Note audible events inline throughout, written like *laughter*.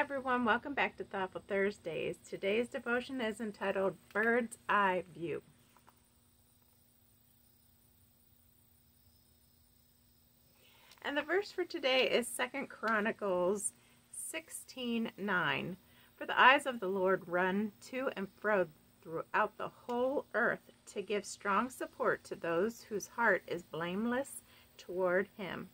Everyone, welcome back to Thoughtful Thursdays. Today's devotion is entitled Bird's Eye View. And the verse for today is Second Chronicles 16:9. For the eyes of the Lord run to and fro throughout the whole earth to give strong support to those whose heart is blameless toward him.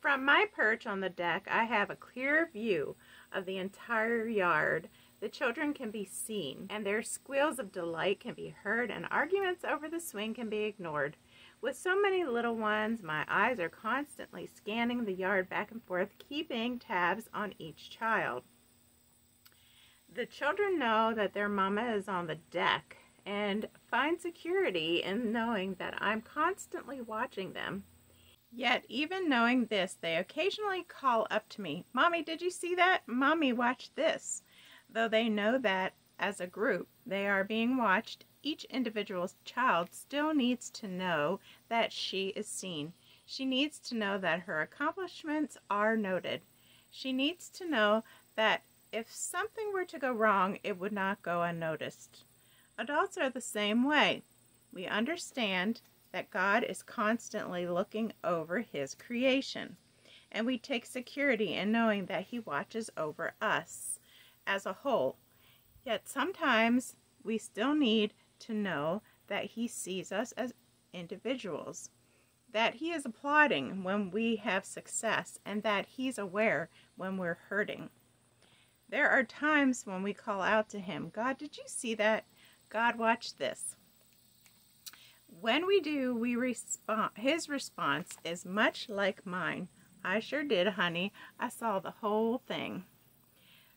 From my perch on the deck, I have a clear view of the entire yard. The children can be seen, and their squeals of delight can be heard, and arguments over the swing can be ignored. With so many little ones, my eyes are constantly scanning the yard back and forth, keeping tabs on each child. The children know that their mama is on the deck and find security in knowing that I'm constantly watching them. Yet, even knowing this, they occasionally call up to me, Mommy, did you see that? Mommy, watch this. Though they know that, as a group, they are being watched, each individual child still needs to know that she is seen. She needs to know that her accomplishments are noted. She needs to know that if something were to go wrong, it would not go unnoticed. Adults are the same way. We understand that God is constantly looking over His creation, and we take security in knowing that He watches over us as a whole. Yet sometimes we still need to know that He sees us as individuals, that He is applauding when we have success, and that He's aware when we're hurting. There are times when we call out to him, God, did you see that? God, watch this. When we do, we respond. His response is much like mine. I sure did, honey. I saw the whole thing.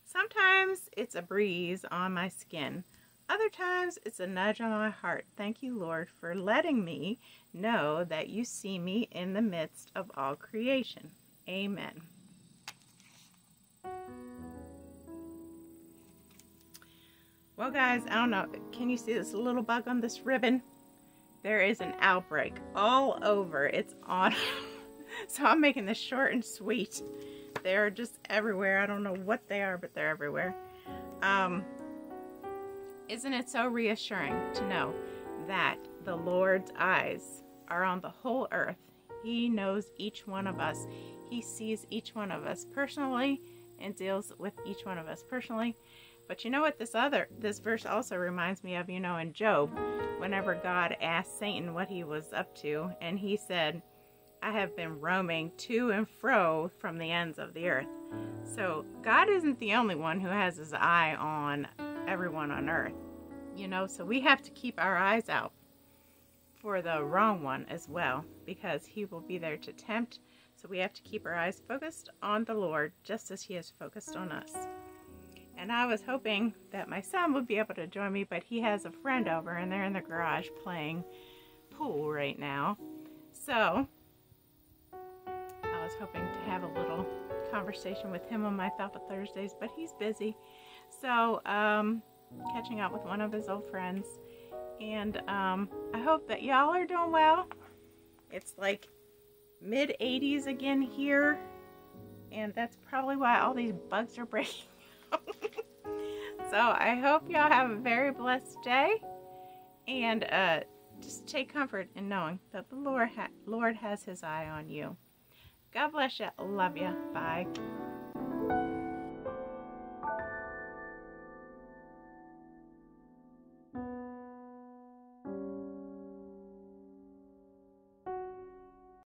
Sometimes it's a breeze on my skin. Other times it's a nudge on my heart. Thank you, Lord, for letting me know that you see me in the midst of all creation. Amen. Well, guys, I don't know. Can you see this little bug on this ribbon? There is an outbreak all over. It's on. *laughs* so I'm making this short and sweet. They're just everywhere. I don't know what they are, but they're everywhere. Um, isn't it so reassuring to know that the Lord's eyes are on the whole earth? He knows each one of us. He sees each one of us personally and deals with each one of us personally. But you know what this other this verse also reminds me of, you know, in Job, whenever God asked Satan what he was up to, and he said, I have been roaming to and fro from the ends of the earth. So God isn't the only one who has his eye on everyone on earth. You know, so we have to keep our eyes out for the wrong one as well, because he will be there to tempt. So we have to keep our eyes focused on the Lord just as he is focused on us. And I was hoping that my son would be able to join me, but he has a friend over and they're in the garage playing pool right now. So, I was hoping to have a little conversation with him on my Thoughtful Thursdays, but he's busy. So, um, catching up with one of his old friends. And um, I hope that y'all are doing well. It's like mid 80s again here. And that's probably why all these bugs are breaking *laughs* so I hope y'all have a very blessed day and uh, just take comfort in knowing that the Lord, ha Lord has his eye on you. God bless you. Love you. Bye.